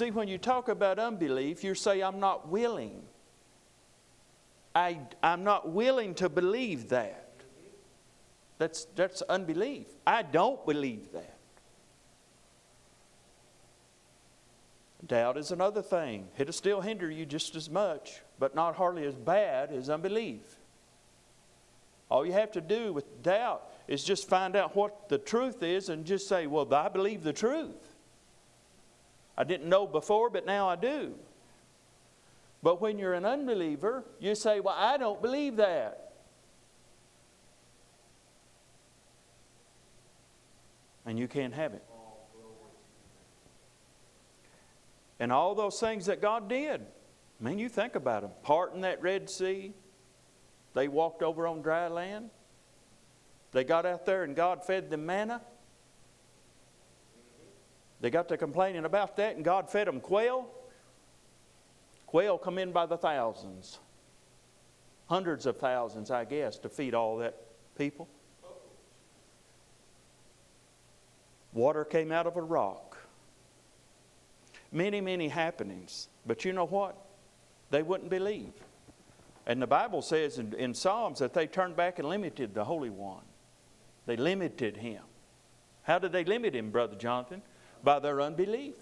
See, when you talk about unbelief, you say, I'm not willing. I, I'm not willing to believe that. That's, that's unbelief. I don't believe that. Doubt is another thing. It'll still hinder you just as much, but not hardly as bad as unbelief. All you have to do with doubt is just find out what the truth is and just say, Well, I believe the truth. I didn't know before, but now I do. But when you're an unbeliever, you say, Well, I don't believe that. And you can't have it. And all those things that God did. I mean, you think about them. Parting that Red Sea, they walked over on dry land. They got out there and God fed them manna. They got to complaining about that, and God fed them quail. Quail come in by the thousands, hundreds of thousands, I guess, to feed all that people. Water came out of a rock. Many, many happenings. But you know what? They wouldn't believe. And the Bible says in, in Psalms that they turned back and limited the Holy One. They limited him. How did they limit him, Brother Jonathan? By their unbelief.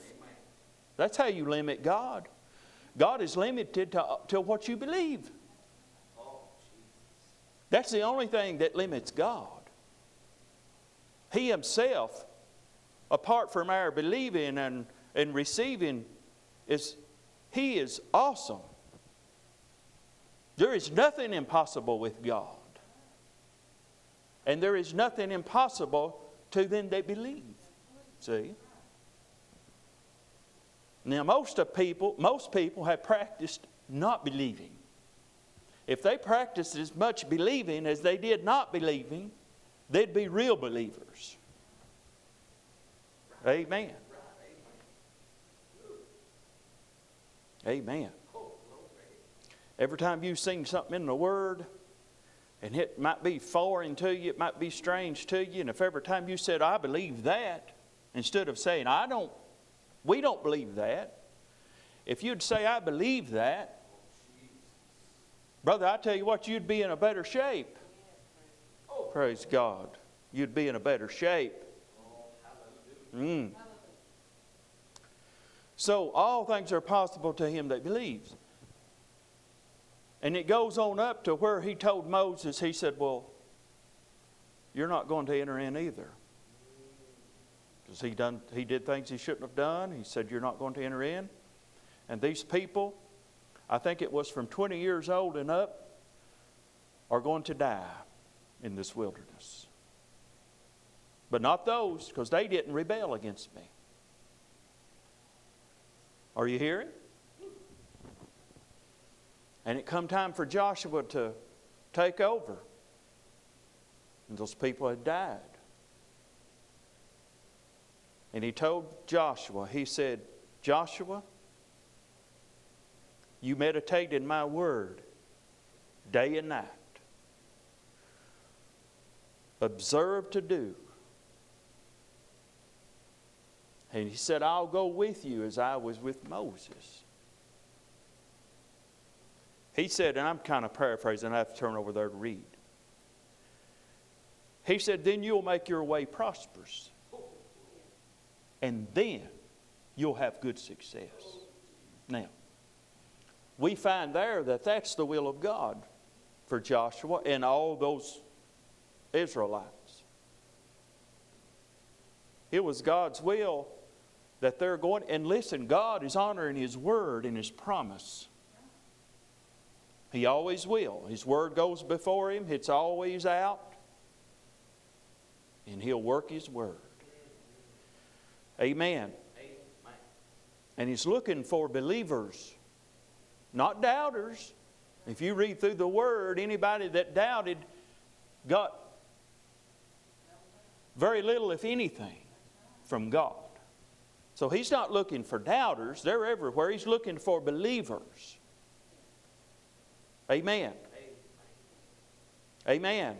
That's how you limit God. God is limited to, to what you believe. That's the only thing that limits God. He Himself, apart from our believing and, and receiving, is He is awesome. There is nothing impossible with God. And there is nothing impossible to them that believe. See? Now, most of people, most people have practiced not believing. If they practiced as much believing as they did not believing, they'd be real believers. Amen. Amen. Every time you sing something in the Word, and it might be foreign to you, it might be strange to you, and if every time you said, I believe that, instead of saying, I don't we don't believe that. If you'd say, I believe that, brother, I tell you what, you'd be in a better shape. Praise God. You'd be in a better shape. Mm. So, all things are possible to him that believes. And it goes on up to where he told Moses, he said, Well, you're not going to enter in either because he, done, he did things he shouldn't have done. He said, You're not going to enter in. And these people, I think it was from 20 years old and up, are going to die in this wilderness. But not those, because they didn't rebel against me. Are you hearing? And it come time for Joshua to take over. And those people had died. And he told Joshua, he said, Joshua, you meditate in my word day and night. Observe to do. And he said, I'll go with you as I was with Moses. He said, and I'm kind of paraphrasing, I have to turn over there to read. He said, Then you'll make your way prosperous and then you'll have good success. Now, we find there that that's the will of God for Joshua and all those Israelites. It was God's will that they're going, and listen, God is honoring His word and His promise. He always will. His word goes before Him, it's always out, and He'll work His word. Amen. And he's looking for believers, not doubters. If you read through the Word, anybody that doubted got very little, if anything, from God. So he's not looking for doubters, they're everywhere. He's looking for believers. Amen. Amen.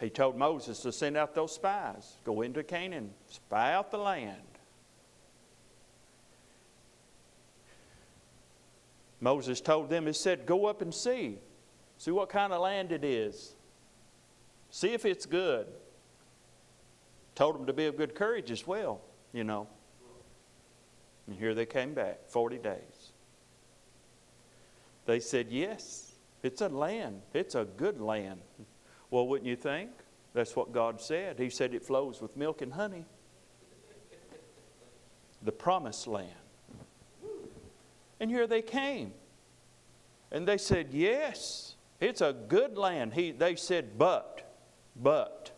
He told Moses to send out those spies, go into Canaan, spy out the land. Moses told them, he said, Go up and see. See what kind of land it is. See if it's good. Told them to be of good courage as well, you know. And here they came back, 40 days. They said, Yes, it's a land. It's a good land. Well, wouldn't you think? That's what God said. He said it flows with milk and honey. The promised land. And here they came. And they said, Yes, it's a good land. He, they said, But, but,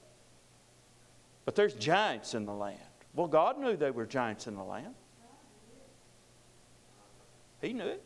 but there's giants in the land. Well, God knew there were giants in the land. He knew it.